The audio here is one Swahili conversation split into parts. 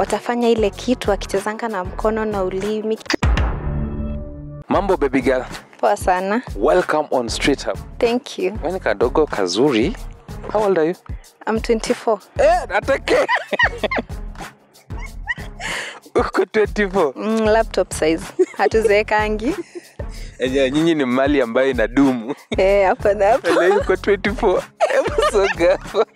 watafanya ile kitu wakichezanga na mkono na ulimi. Mambo baby girl. Poa sana. Welcome on street hub. Thank you. Weni kadogo kazuri. How old are you? I'm 24 eh, nateke. Uko 24 mm, laptop size. Hatuzeekangi. Enya, nyinyi ni mali ambayo inadumu. Eh, hapa na hapa Leo uko 24 hebu hapo.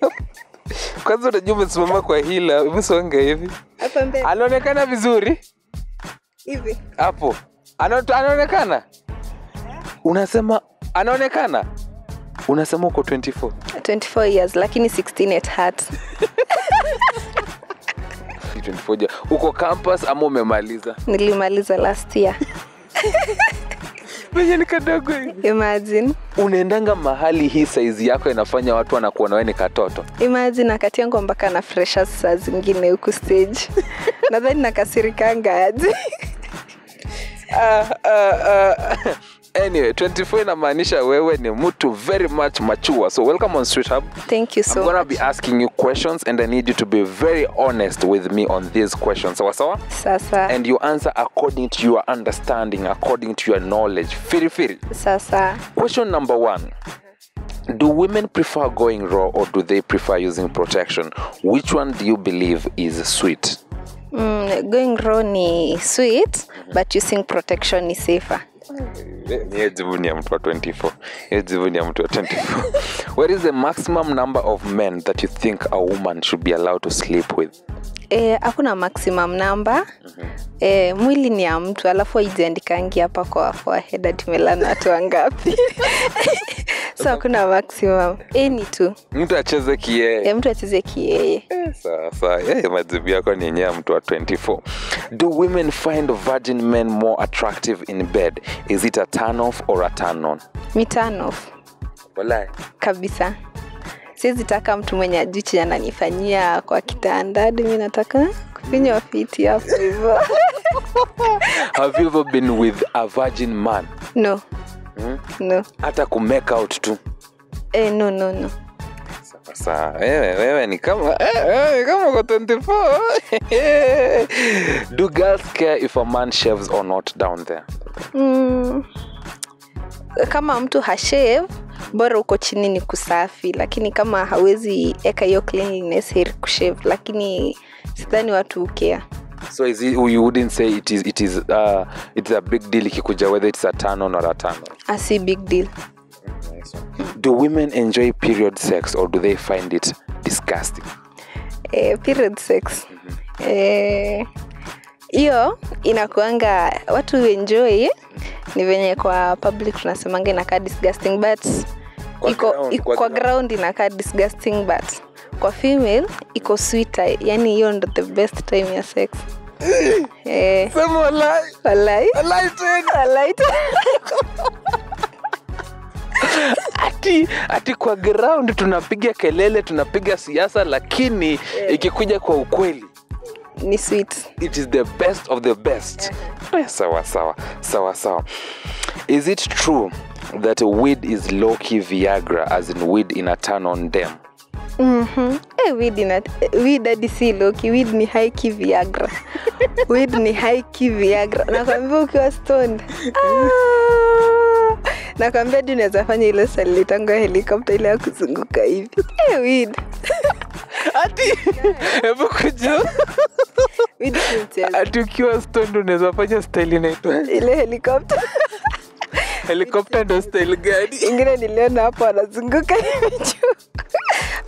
Kwanza unajua umesimama kwa hila umesonga songa hivi. Hapa mbele. Anaonekana vizuri? Hivi. Hapo. Anaonekana? Unasema anaonekana? Unasema uko 24 24 years lakini 16 at heart. 24 ja- uko campus ama umemaliza? Nilimaliza last year venye ni kadogo imagine. Unaendanga mahali hii saizi yako inafanya watu wanakuona wewe ni katoto? Imagine akati yangu mpaka na fresha saa zingine huku stage. Nadhani nakasirikanga aji Ah, ah, ah. Anyway 24 inamaanisha wewe ni mtu very much mature so welcome on street hub thank you so I'm gonna much be asking you questions and I need you to be very honest with me on these questions. Sawa sawa? sasa And you answer according to your understanding, according to your knowledge. Firi firi. sasa Question number one. Do women prefer going raw or do they prefer using protection? Which one do you believe is sweet? mm, going raw ni sweet but using protection ni safer Niye ya mtu wa 24. Niye jibu ya mtu wa 24. where is the maximum number of men that you think a woman should be allowed to sleep with? Eh, hakuna maximum number eh, mwili ni ya mtu alafu aijiandikangi hapa kwa forehead atimelana watu wangapi so hakuna maximum. Eni tu. Mtu acheze kiee. eh, mtu acheze kiyeye sasa yeye Eh, majibu yako ni yenyewe mtu wa 24 do women find virgin men more attractive in bed? Is it a turn off or a turn on mitano Walai. kabisa. Siwezi taka mtu mwenye ajui chenye ananifanyia kwa kitanda. Hadi mi nataka kufinywa fiti hapo hivo have you ever been with a virgin man? No Hmm? no. Hata ku make out tu. Eh, no no no. Sawa wewe wewe ni kama eh, wewe kama uko 24 do girls care if a man shaves or not down there? Mm, kama mtu hashave bora uko chini ni kusafi. Lakini kama hawezi eka hiyo cleanliness heri kushave lakini sidhani watu ukea so is it, you wouldn't say it is it is uh, it's a big deal ikikuja whether it's a turn on or a turn i see big deal. Do women enjoy period sex or do they find it disgusting? Eh, period sex. Eh, hiyo inakuanga watu enjoy ni venye kwa public tunasemanga inakaa disgusting but Kwa iko, ground, iko kwa ground. ground inakaa disgusting but kwa female iko sweeter. Yani hiyo ndo the best time ya sex. Eh, sema walai walai walai tena walai ati ati kwa ground tunapiga kelele tunapiga siasa lakini ikikuja kwa ukweli ni sweet. it is the best of the best. Eh, sawa sawa sawa sawa. Is it true that weed is low key viagra as in weed in a turn on them Mhm. Eh, weed ina weed hadi si loki weed ni high key viagra. Weed ni high key viagra. Nakwambia ukiwa stoned. Ah, nakwambia hadi unaweza fanya ile salitango ya helikopta ile ya kuzunguka hivi. Eh, weed. Ati hebu kuja weed si ati ukiwa stoned unaweza fanya style inaitwa ile ndo style gani? Ingine niliona hapo anazunguka hivi juu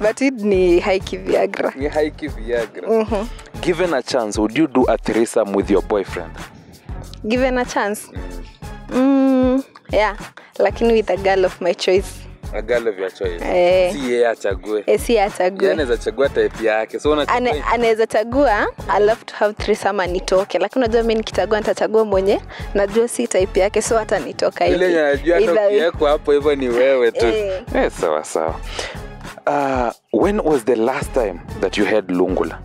but it ni haiki viagra. Ni haiki viagra. Mm -hmm. given a chance would you do a threesome with your boyfriend? Given a chance? Mm, yeah. Lakini with a girl of my choice. A girl of your choice. Eh. si yeye achague. Eh, si achague. Yeye anaweza chagua type yake. So unachagua anaweza chagua I love to have threesome anitoke lakini unajua mi nikichagua nitachagua mwenye najua si type yake so hata nitoka ile yenye anajua hata ukiwekwa hapo hivyo ni wewe tu. Eh. eh, sawa sawa uh, when was the last time that you had lungula?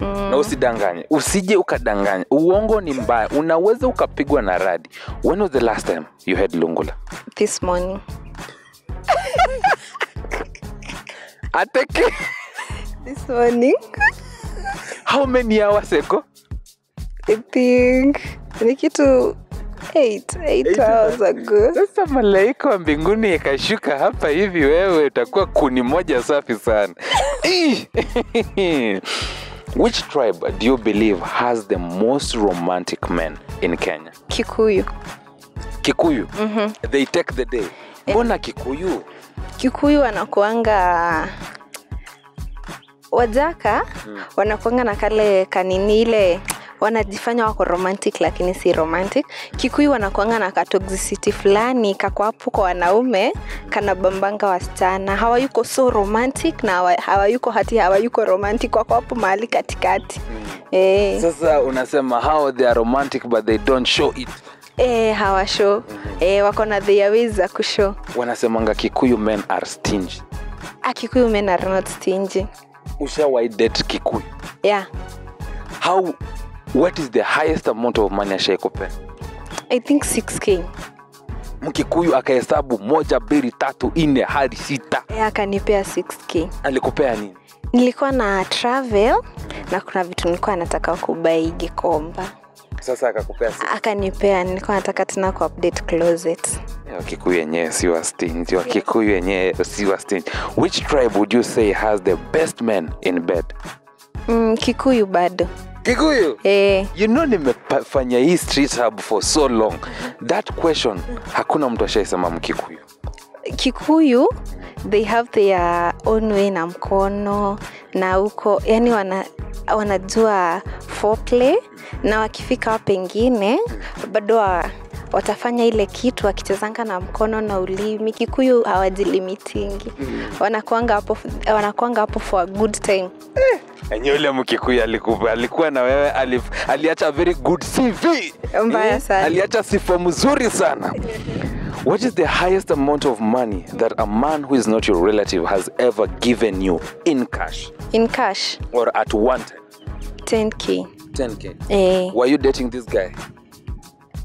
Mm. na usidanganye. Usije ukadanganya uongo ni mbaya. Unaweza ukapigwa na radi. When was the last time you had lungula? This morning. Ateke this morning. How many hours ago? I think ni kitu 8 8 hours ago. sasa malaika wa mbinguni ikashuka hapa hivi wewe utakuwa kuni moja safi sana. Which tribe do you believe has the most romantic men in kenya? Kikuyu. Kikuyu? Mm-hmm. they take the day. Mbona kikuyu? Kikuyu wanakuanga wajaka mm. wanakuanga na kale kanini ile wanajifanya wako romantic lakini si romantic. Kikuyu wanakuanga na katoxicity fulani kakwapo hapo kwa wanaume kanabambanga wasichana. Hawayuko so romantic na hawa- hawayuko hati hawayuko romantic wakwapo hapo mahali katikati. Mm. eh, sasa unasema how they are romantic but they don't show it. Eh, hawashow eh, wako na their ways za kushow. Wanasemanga kikuyu men are stingy. A, kikuyu men are not stingy. Ushawai date kikuyu? Yeah. How what is the highest amount of money ashaikupea i think 6k mkikuyu akahesabu moja mbili tatu nne hadi sita. Eh, akanipea 6k alikupea nini? Nilikuwa na travel na kuna vitu nilikuwa nataka kubai gikomba. Sasa akakupea akanipea nilikuwa nataka tena ku update closet. Wakikuyu yenyewe si wastinji wakikuyu yenyewe si wastinji which tribe would you say has the best men in bed mm, kikuyu bado. Kikuyu? Eh, you know nimefanya hii street hub for so long. That question hakuna mtu ashaisema mkikuyu kikuyu. They have their own way na mkono na huko yani wana, wanajua foreplay na wakifika pengine bado wa, watafanya ile kitu wakichezanga na mkono na ulimi kikuyu hawajilimitingi. Wanakuanga hapo wanakuanga hapo for a good time. Enye ule mkikuyu alikuwa, alikuwa na wewe alif, aliacha very good cv Mbaya sana. aliacha sifa mzuri sana. What is the highest amount of money that a man who is not your relative has ever given you in cash? In cash? Or at one time? 10k 10k eh, were you dating this guy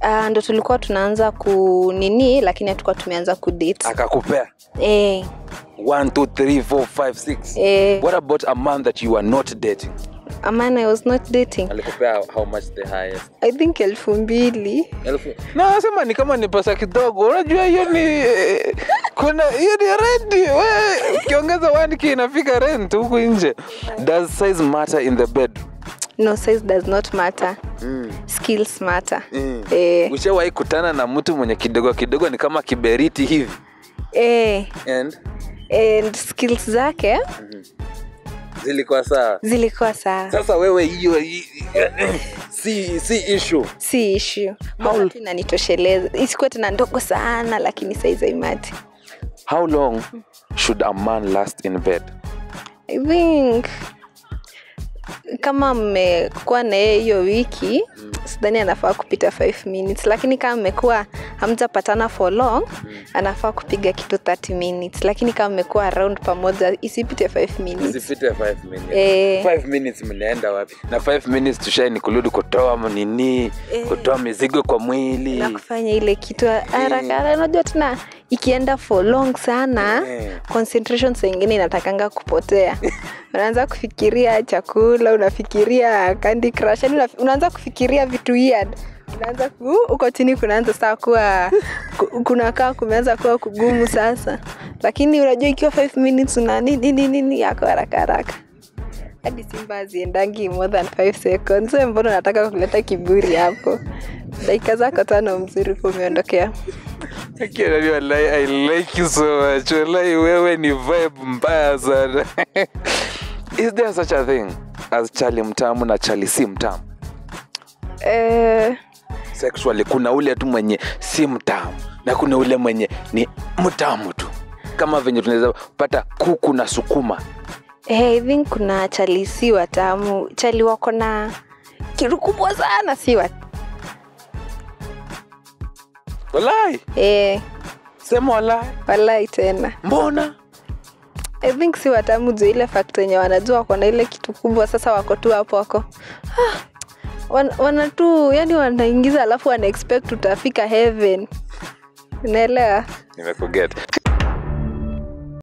uh, ndo tulikuwa tunaanza kunini lakini hatukuwa tumeanza kudate akakupea? Eh, 1 2 3 4 5 6 eh, what about a man that you are not dating? A man i was not dating. Alikupea how much the highest? I think elfu mbili. Elfu na nasema ni kama ni pesa kidogo. Unajua hiyo ni eh, kuna hiyo ni rent. We ukiongeza 1k inafika rent huku nje. Does size matter in the bed? no size does not matter mm. skills matter. Mm. eh, ushawahi kutana na mtu mwenye kidogo kidogo ni kama kiberiti hivi? Eh, and? And skills zake? Zilikuwa sawa? Zilikuwa sawa. Sasa wewe hiyo hi- si si issue. Si tu inanitosheleza. Isikuwa tena ndogo sana lakini saizaimati how long should a man last in bed? I think kama mmekuwa na yeye hiyo wiki sidhani anafaa kupita 5 minutes. Lakini kama mmekuwa hamjapatana for long anafaa kupiga kitu 30 minutes. Lakini kama mmekuwa around pamoja isipite 5 minutes. Isipite 5 minutes. Eh. 5 minutes mnaenda wapi? Na 5 minutes tushai kuludi kutoa nini? Eh. kutoa mizigo kwa mwili. Na kufanya ile kitu haraka. Unajua tena ikienda for long sana Eh. concentration ingine inatakanga kupotea. Unaanza kufikiria chakula unafikiria candy crush yani una- unaanza kufikiria vitu weird. Unaanza huko uko chini kunaanza saa kuwa kuna kunakaa kumeanza kuwa kugumu sasa. Lakini unajua ikiwa 5 minutes una nini nini nini yako haraka haraka. Hadi simba haziendangi more than 5 seconds. We mbona unataka kuleta kiburi hapo? Dakika zako tano mzuri kumeondokea. umeondokea Wallahi, I like you so much. Wallahi, wewe ni vibe mbaya sana. Is there such a thing as chali mtamu na chali si mtamu? Eh, sexually kuna ule tu mwenye si mtamu na kuna ule mwenye ni mtamu tu. Kama venye tunaweza pata kuku na sukuma. Eh, I think kuna chali si watamu. Chali wako na kitu kubwa sana si wa walai. Eh, sema walai. Walai tena. Mbona? I think si watamu juu ile fact yenye wanajua wako na ile kitu kubwa sasa wako tu hapo wako. Ah, wan, wana tu yani wanaingiza alafu wana expect utafika heaven. Unaelewa? Nimekuget